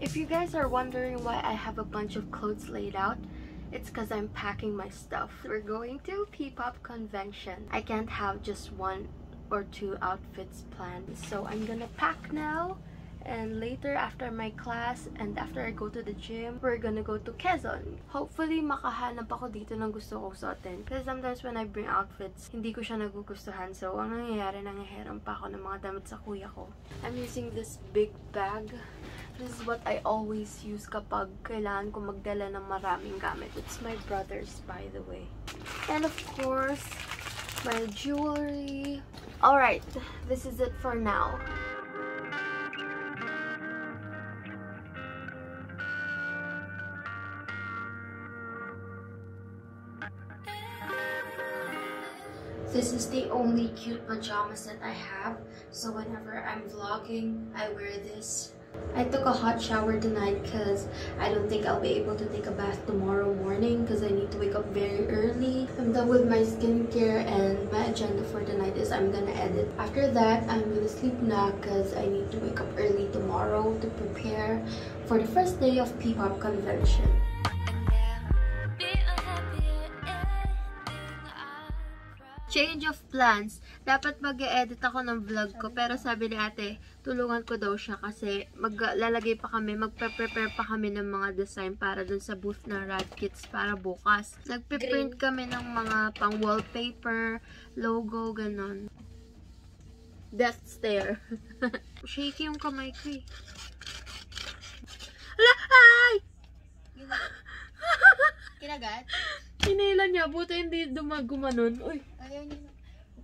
If you guys are wondering why I have a bunch of clothes laid out, it's because I'm packing my stuff. We're going to P-pop convention. I can't have just one or two outfits planned. So I'm gonna pack now. And later after my class and after I go to the gym, we're gonna go to Quezon. Hopefully, makahanap ako dito ng gusto ko suotin. Kasi sometimes when I bring outfits, hindi ko siya nagugustuhan. So, ang nangyayari, nangihiram pa ako ng mga damit sa kuya ko. I'm using this big bag. This is what I always use kapag kailangan ko magdala ng maraming gamit. It's my brother's, by the way. And of course, my jewelry. Alright, this is it for now. This is the only cute pajamas that I have. So whenever I'm vlogging, I wear this. I took a hot shower tonight because I don't think I'll be able to take a bath tomorrow morning because I need to wake up very early. I'm done with my skincare and my agenda for tonight is I'm gonna edit. After that, I'm gonna sleep now because I need to wake up early tomorrow to prepare for the first day of P-pop convention. Change of plans. Dapat mag edit ako ng vlog ko. Pero sabi ni ate, tulungan ko daw siya kasi maglalagay pa kami, magpe-prepare pa kami ng mga design para dun sa booth ng Rad Kits para bukas. Nagpe-print kami ng mga pang wallpaper, logo, ganon. Death stare. Shaky yung kamay ko eh. Ala! Ay! Kinagat? Hinila niya. Buti hindi dumagumanon. Uy. Ayaw niya.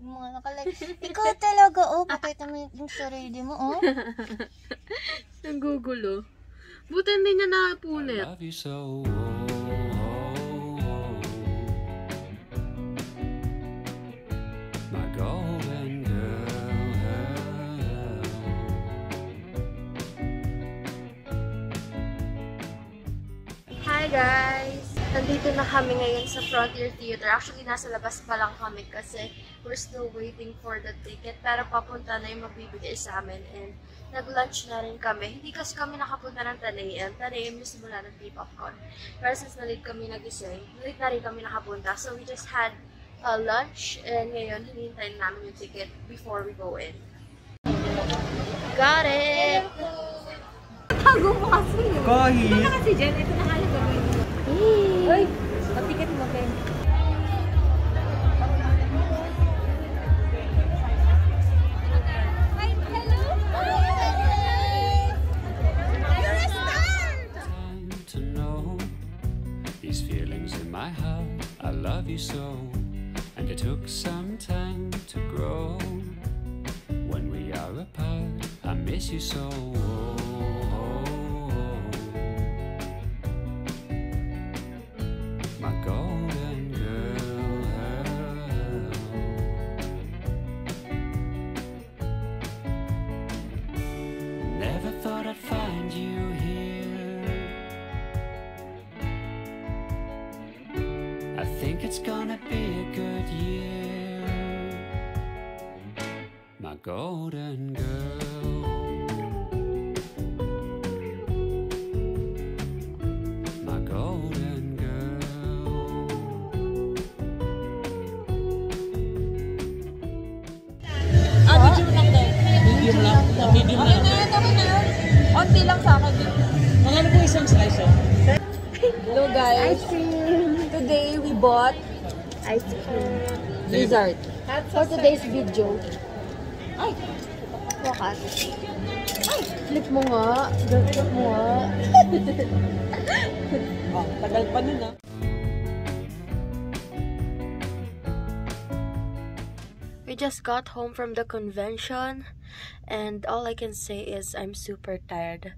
Mga nakalike. Ikaw talaga, oh. Pakita mo yung sarili mo, oh. Nagugulo. Buti hindi niya napunit. love you so. My golden girl. Hi guys! Nandito na kami ngayon sa Frontier Theater. Actually, nasa labas pa lang kami kasi we're still waiting for the ticket. Pero papunta na yung magbibigay sa amin. And nag-lunch na rin kami. Hindi kasi kami nakapunta ng 10 a.m. 10 a.m. yung simula ng P-Popcorn. Pero since na-late kami nagising, late na rin kami nakapunta. So we just had uh, lunch and ngayon hinihintay namin yung ticket before we go in. Got it! Tago mo kasi! Kahit. Kasi dyan, ito na yung gagawin mo. Uy, matiket love you so, and it took some time to grow. When we are apart, I miss you so. Medium lang? Ah, medium lang. Onti lang sa akin. Magkano po isang slice oh? Hello, guys. Today, we bought Ice cream. dessert. For today's video. Ay! Wakas. Ay! Flip mo nga. Flip mo nga. Oh, tagal pa nun ah. We just got home from the convention and all I can say is I'm super tired.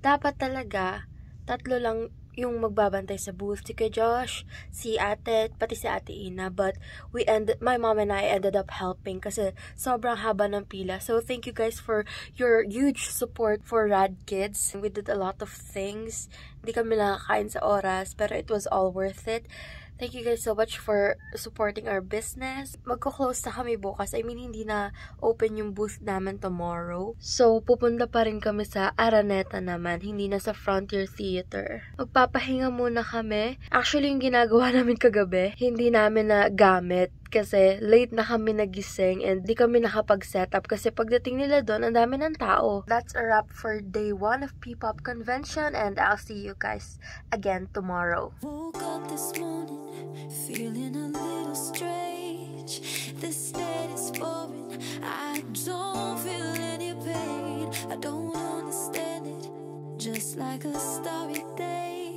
Dapat talaga, tatlo lang yung magbabantay sa booth, si Kuya Josh, si ate, pati si ate Ina. But we ended, my mom and I ended up helping kasi sobrang haba ng pila. So thank you guys for your huge support for Rad Kids. We did a lot of things. Hindi kami nakakain sa oras, pero it was all worth it. Thank you guys so much for supporting our business. Magko-close na kami bukas. I mean, hindi na open yung booth namin tomorrow. So, pupunta pa rin kami sa Araneta naman, hindi na sa Frontier Theater. Magpapahinga muna kami. Actually, yung ginagawa namin kagabi, hindi namin na gamit kasi late na kami nagising and di kami nakapag-set up kasi pagdating nila doon, ang dami ng tao. That's a wrap for day 1 of P-Pop Convention and I'll see you guys again tomorrow. Woke up this morning feeling a little strange. This state is foreign. I don't feel any pain. I don't understand it. Just like a starry day.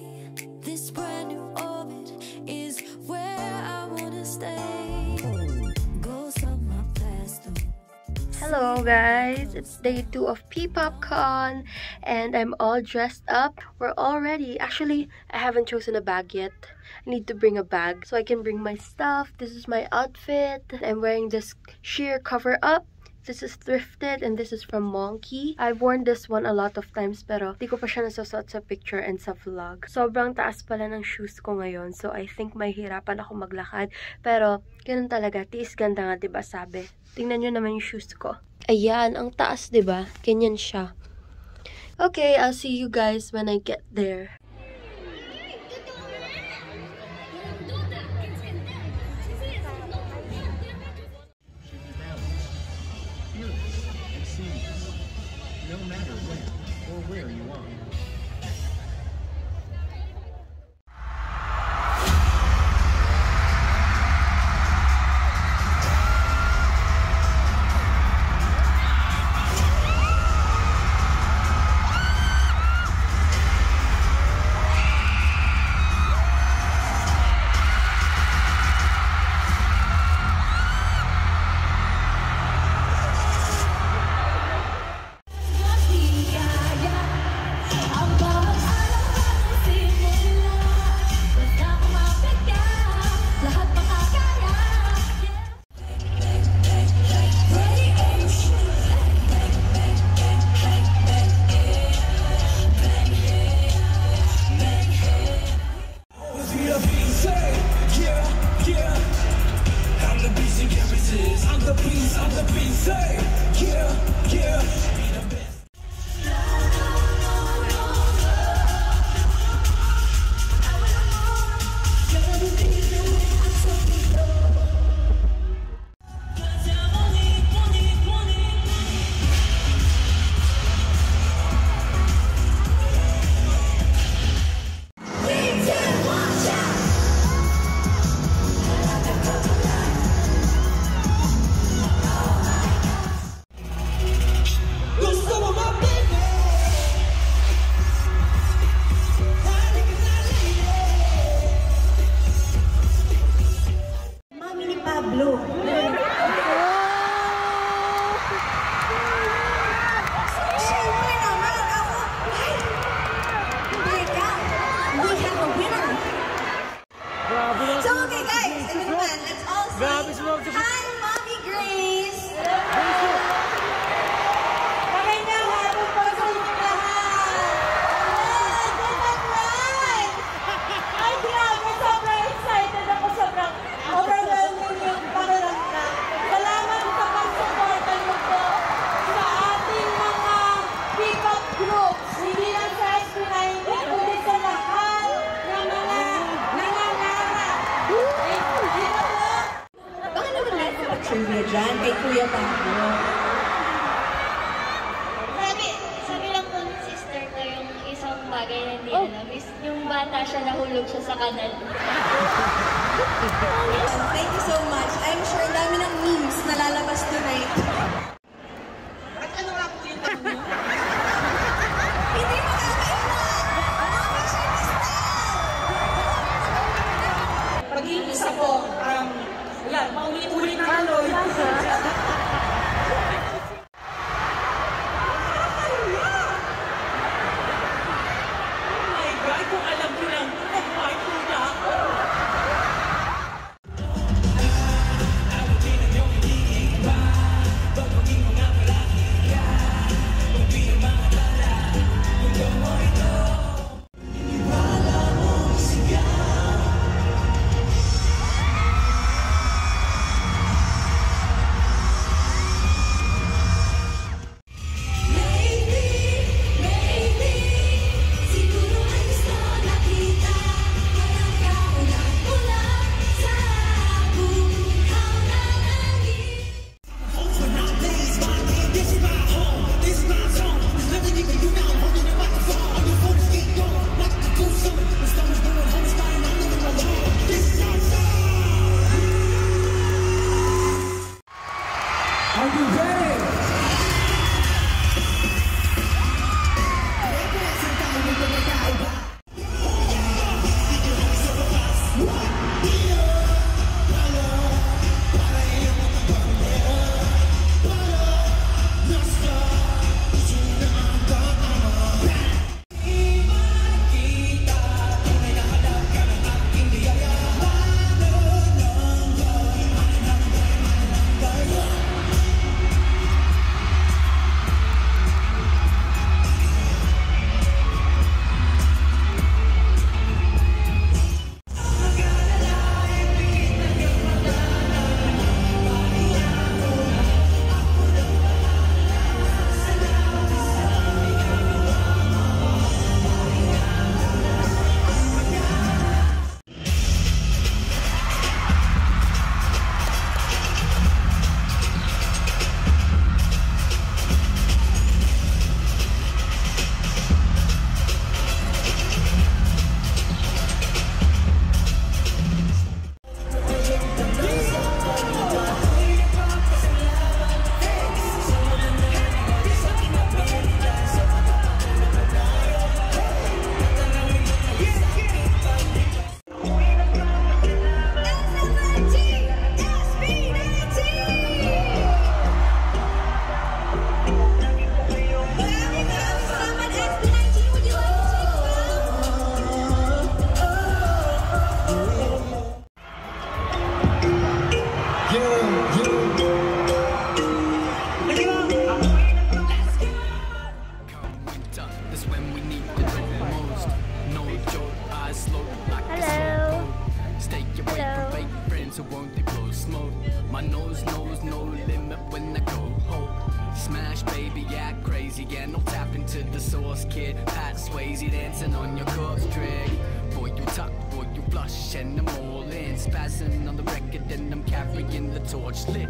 This brand new Hello guys, it's day 2 of P-PopCon and I'm all dressed up. We're all ready. Actually, I haven't chosen a bag yet. I need to bring a bag so I can bring my stuff. This is my outfit. I'm wearing this sheer cover up. This is thrifted and this is from Monkey. I've worn this one a lot of times pero di ko pa siya nasasuot sa picture and sa vlog. Sobrang taas pala ng shoes ko ngayon so I think may hirapan ako maglakad. Pero ganun talaga, tiis ganda nga 'di ba sabi. Tingnan nyo naman yung shoes ko. Ayan, ang taas ba? Ganyan siya. Okay, I'll see you guys when I get there. Kay Kuya Pablo. Sabi, sabi lang po ng sister ko yung isang bagay na hindi alam is yung bata siya nahulog siya sa kanal. Thank you so much. I'm sure dami ng memes na lalabas tonight. So won't they blow smoke? My nose knows no limit when I go home. Smash baby, act crazy, yeah, no tap into the source, kid. Pat Swayze dancing on your corpse trick. Boy, you tuck, boy, you blush, and I'm all in. Spazzing on the record, and I'm carrying the torch lit.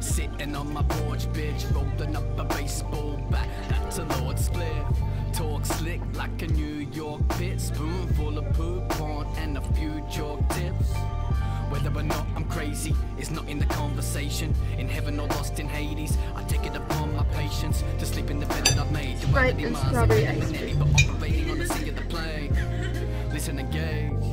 Sitting on my porch, bitch, rolling up a baseball bat. That's a Lord Split. Talk slick like a New York pit. Spoonful of poop porn and a few chalk tips. Whether or not I'm crazy is not in the conversation. In heaven or lost in Hades, I take it upon my patience to sleep in the bed that I've made. Sprite and strawberry ice cream. But operating on the sea of the plane. Listen and gaze.